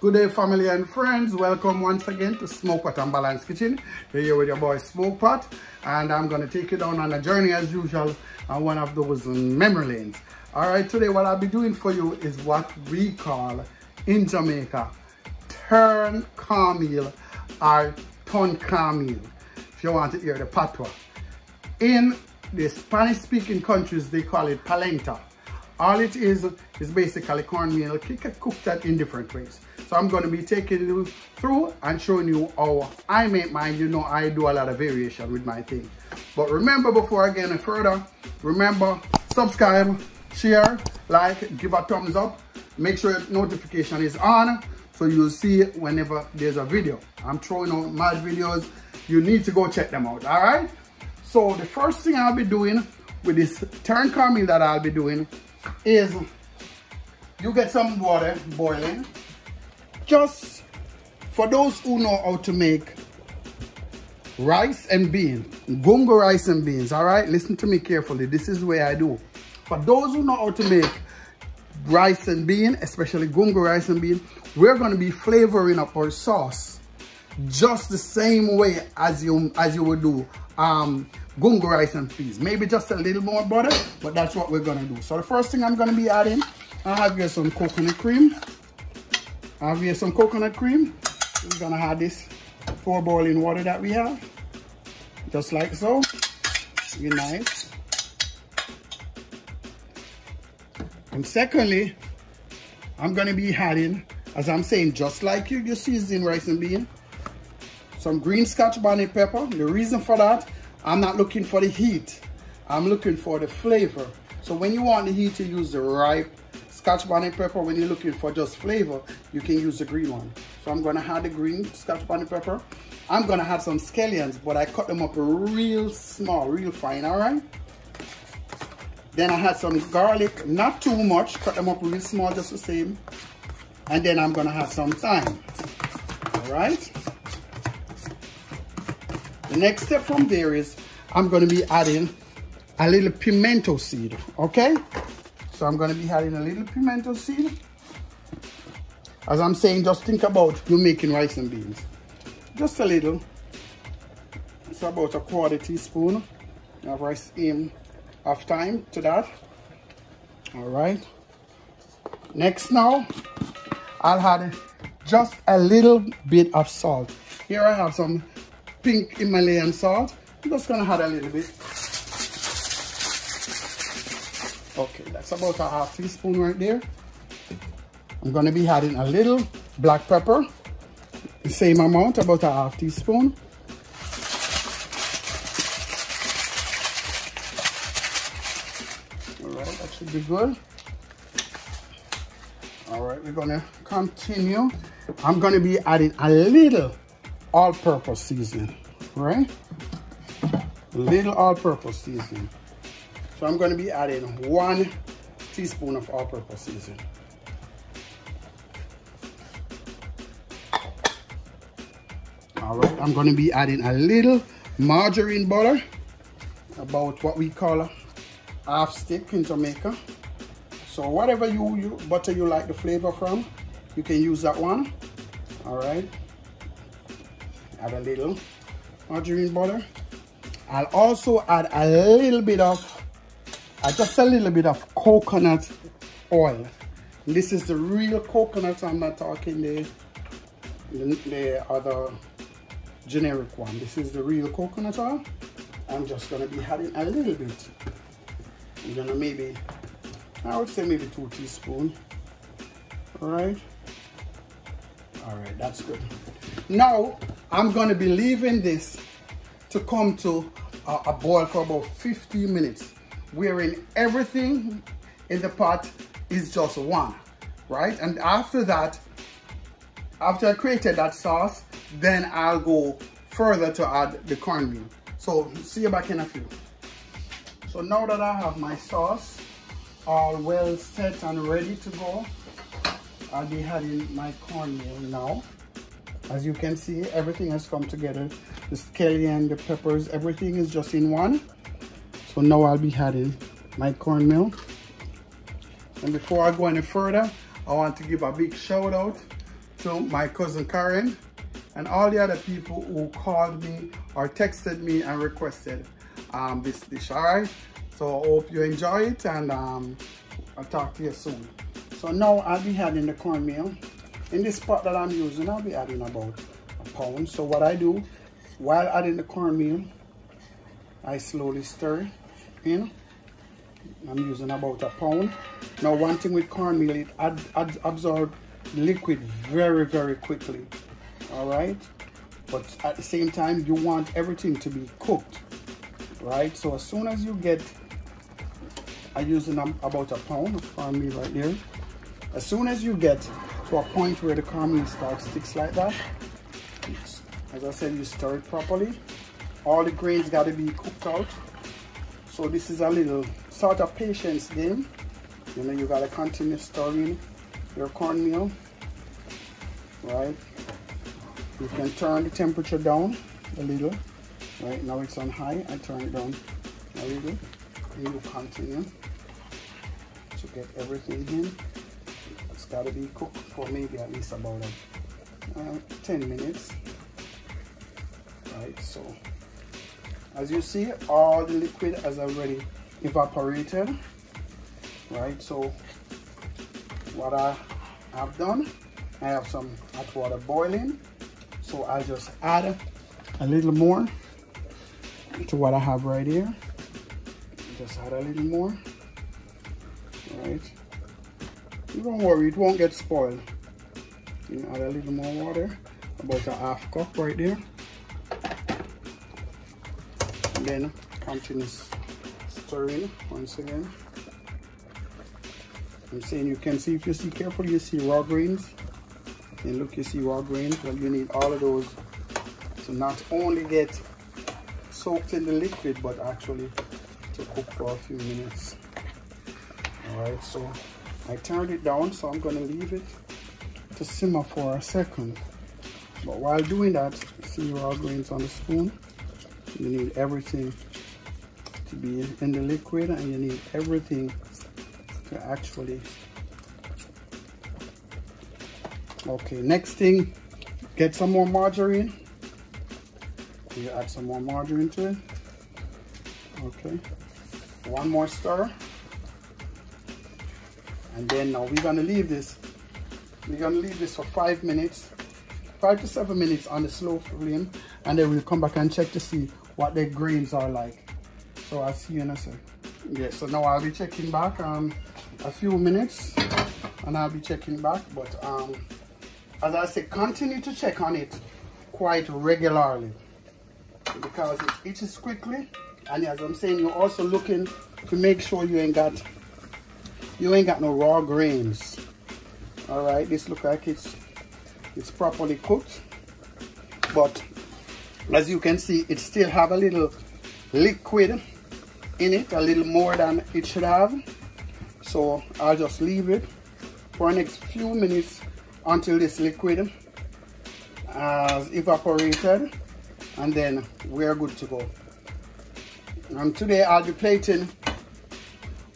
Good day family and friends, welcome once again to Smoke Pot and Balance Kitchen. We're here with your boy Smoke Pot and I'm going to take you down on a journey as usual on one of those memory lanes. Alright, today what I'll be doing for you is what we call in Jamaica, turn cornmeal or ton cornmeal if you want to hear the patois. In the Spanish speaking countries they call it palenta. All it is is basically cornmeal cooked in different ways. So I'm going to be taking you through and showing you how I make mine. You know, I do a lot of variation with my thing. But remember, before I get any further, remember, subscribe, share, like, give a thumbs up. Make sure notification is on so you'll see it whenever there's a video. I'm throwing out mad videos. You need to go check them out, all right? So the first thing I'll be doing with this turn cornmeal that I'll be doing is you get some water boiling just for those who know how to make rice and beans, gungo rice and beans, all right? Listen to me carefully. This is where I do. For those who know how to make rice and bean, especially gungo rice and bean, we're going to be flavoring up our sauce just the same way as you as you would do um gungo rice and peas. Maybe just a little more butter, but that's what we're going to do. So the first thing I'm going to be adding, I have here some coconut cream. I have here some coconut cream. We're gonna add this four boiling water that we have. Just like so. Be nice. And secondly, I'm gonna be adding, as I'm saying, just like you, you season rice and bean, some green scotch bonnet pepper. The reason for that, I'm not looking for the heat. I'm looking for the flavor. So when you want the heat, you use the ripe scotch bonnet pepper when you're looking for just flavor you can use the green one. So i'm gonna have the green scotch bonnet pepper. I'm gonna have some scallions but i cut them up real small real fine all right? Then i had some garlic not too much cut them up real small just the same. And then i'm gonna have some thyme all right? The next step from there is i'm to be adding a little pimento seed okay so I'm going to be adding a little pimento seed. As I'm saying, just think about you making rice and beans. Just a little. It's about a quarter teaspoon of rice in of thyme to that. All right. Next now, I'll add just a little bit of salt. Here I have some pink Himalayan salt. I'm just gonna add a little bit. Okay, that's about a half teaspoon right there. I'm gonna be adding a little black pepper, the same amount, about a half teaspoon. All right, that should be good. All right, we're gonna continue. I'm gonna be adding a little all-purpose seasoning, right? Little all-purpose seasoning. So I'm going to be adding one teaspoon of all-purpose seasoning. All right, I'm going to be adding a little margarine butter, about what we call a half stick in Jamaica. So whatever you, you butter you like the flavor from, you can use that one. All right, add a little margarine butter. I'll also add a little bit of uh, just a little bit of coconut oil. This is the real coconut, I'm not talking the, the, the other generic one. This is the real coconut oil. I'm just gonna be adding a little bit. I'm gonna maybe, I would say maybe two teaspoons. All right. All right, that's good. Now, I'm gonna be leaving this to come to a, a boil for about 15 minutes wherein everything in the pot is just one, right? And after that, after I created that sauce, then I'll go further to add the cornmeal. So see you back in a few. So now that I have my sauce all well set and ready to go, I'll be adding my cornmeal now. As you can see, everything has come together. The scallion, the peppers, everything is just in one. So now I'll be adding my cornmeal. And before I go any further, I want to give a big shout out to my cousin Karen and all the other people who called me or texted me and requested um, this dish, all right? So I hope you enjoy it and um, I'll talk to you soon. So now I'll be adding the cornmeal. In this pot that I'm using, I'll be adding about a pound. So what I do, while adding the cornmeal, I slowly stir in. I'm using about a pound. Now one thing with cornmeal, it absorbs liquid very, very quickly. All right? But at the same time, you want everything to be cooked. Right? So as soon as you get, I'm using um, about a pound of cornmeal right there. As soon as you get to a point where the cornmeal starts sticks like that, as I said, you stir it properly. All the grains got to be cooked out. So this is a little sort of patience game. You know, you got to continue stirring your cornmeal, right? You can turn the temperature down a little. Right now it's on high. I turn it down a little. And you continue to get everything in. It's got to be cooked for maybe at least about uh, 10 minutes. Right, so as you see, all the liquid has already evaporated. Right, so what I have done, I have some hot water boiling. So I just add a little more to what I have right here. Just add a little more. Right. You don't worry, it won't get spoiled. You add a little more water, about a half cup right there. Then continue stirring once again. I'm saying you can see, if you see carefully, you see raw grains. And look, you see raw grains. Well, you need all of those to not only get soaked in the liquid, but actually to cook for a few minutes. All right, so I turned it down, so I'm gonna leave it to simmer for a second. But while doing that, see raw grains on the spoon. You need everything to be in the liquid and you need everything to actually okay next thing get some more margarine. You add some more margarine to it. Okay. One more stir. And then now we're gonna leave this. We're gonna leave this for five minutes five to seven minutes on the slow flame and then we'll come back and check to see what the grains are like. So i'll see you in a sec. Yeah so now i'll be checking back um a few minutes and i'll be checking back but um as i say continue to check on it quite regularly. Because it itches quickly and as i'm saying you're also looking to make sure you ain't got you ain't got no raw grains. All right this look like it's it's properly cooked but as you can see it still have a little liquid in it a little more than it should have. So I'll just leave it for the next few minutes until this liquid has evaporated and then we're good to go. And today I'll be plating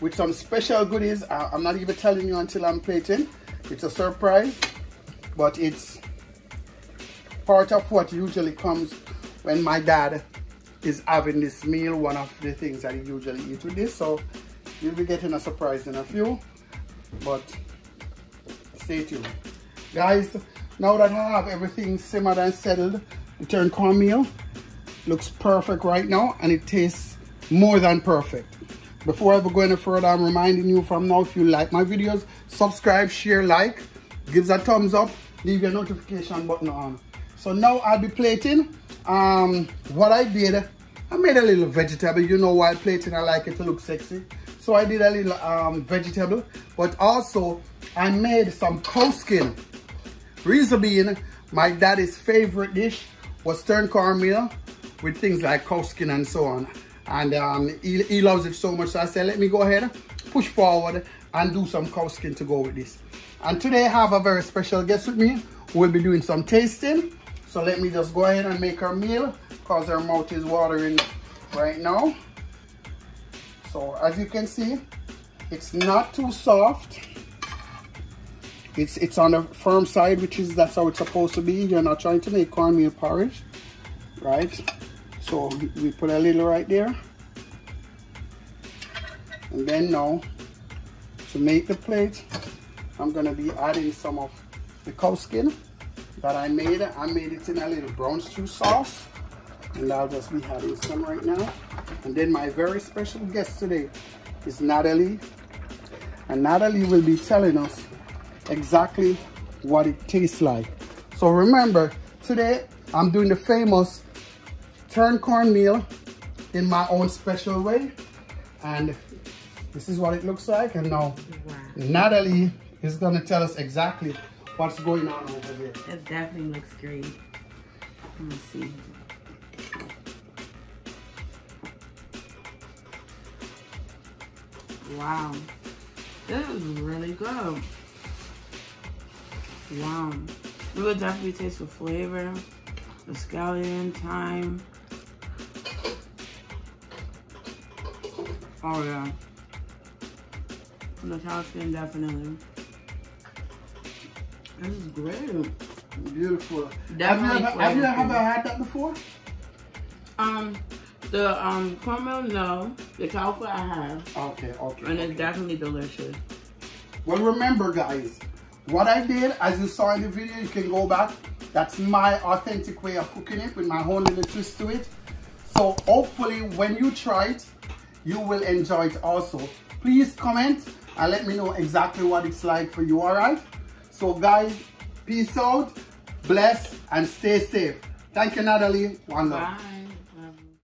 with some special goodies. I'm not even telling you until I'm plating. It's a surprise but it's part of what usually comes when my dad is having this meal, one of the things I usually eat with this. So you'll be getting a surprise in a few, but stay tuned. Guys, now that I have everything simmered and settled, the turned cornmeal looks perfect right now and it tastes more than perfect. Before I ever go any further, I'm reminding you from now, if you like my videos, subscribe, share, like, gives a thumbs up, leave your notification button on. So now I'll be plating. Um, what I did, I made a little vegetable. You know while plating, I like it to look sexy. So I did a little um, vegetable, but also I made some cow skin. Reason being, my daddy's favorite dish was turned cornmeal with things like cow skin and so on. And um, he, he loves it so much. So I said, let me go ahead, push forward and do some cow skin to go with this. And today I have a very special guest with me. We'll be doing some tasting. So let me just go ahead and make our meal because our mouth is watering right now. So as you can see, it's not too soft. it's it's on the firm side, which is that's how it's supposed to be. You're not trying to make cornmeal porridge, right? So we put a little right there. And then now, to make the plate, I'm gonna be adding some of the cow skin that I made. I made it in a little brown stew sauce. And I'll just be having some right now. And then my very special guest today is Natalie. And Natalie will be telling us exactly what it tastes like. So remember, today I'm doing the famous turn cornmeal in my own special way. And this is what it looks like. And now wow. Natalie is gonna tell us exactly what's going on over there. It definitely looks great. Let me see. Wow. This is really good. Wow. You would definitely taste the flavor, the scallion, thyme. Oh yeah. The skin definitely. This is great. Beautiful. Definitely have you, ever, have you ever had that before? Um, the um cornmeal, no. The cow I have. Okay, okay. And okay. it's definitely delicious. Well, remember, guys, what I did, as you saw in the video, you can go back. That's my authentic way of cooking it with my own little twist to it. So hopefully when you try it, you will enjoy it also. Please comment and let me know exactly what it's like for you, all right? So guys, peace out, bless, and stay safe. Thank you, Natalie. One love. Bye.